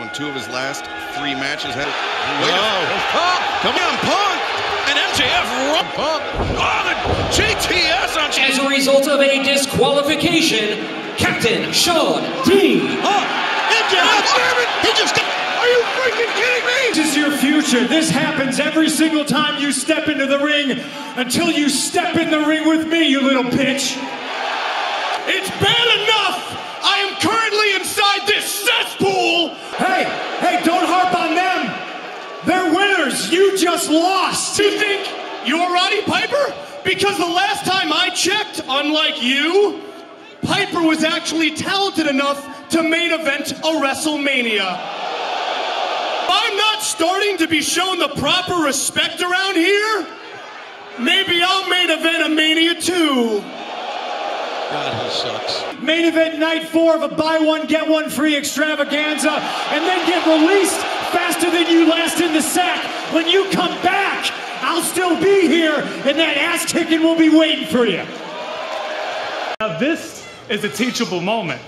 won two of his last three matches. Had Wait, Punk. Come on, Punk. And MJF run Punk. Oh, ah, the GTS on As a result of a disqualification, Captain Shawn Dean. Ah, oh, MJF, damn it. He just got, are you freaking kidding me? This is your future. This happens every single time you step into the ring until you step in the ring with me, you little bitch. It's bad They're. You just lost. You think you're Roddy Piper? Because the last time I checked, unlike you, Piper was actually talented enough to main event a WrestleMania. I'm not starting to be shown the proper respect around here. Maybe I'll main event a Mania too. God, he sucks. Main event night four of a buy one, get one free extravaganza, and then get released faster than you last in the sack. When you come back, I'll still be here, and that ass kicking will be waiting for you. Now, this is a teachable moment.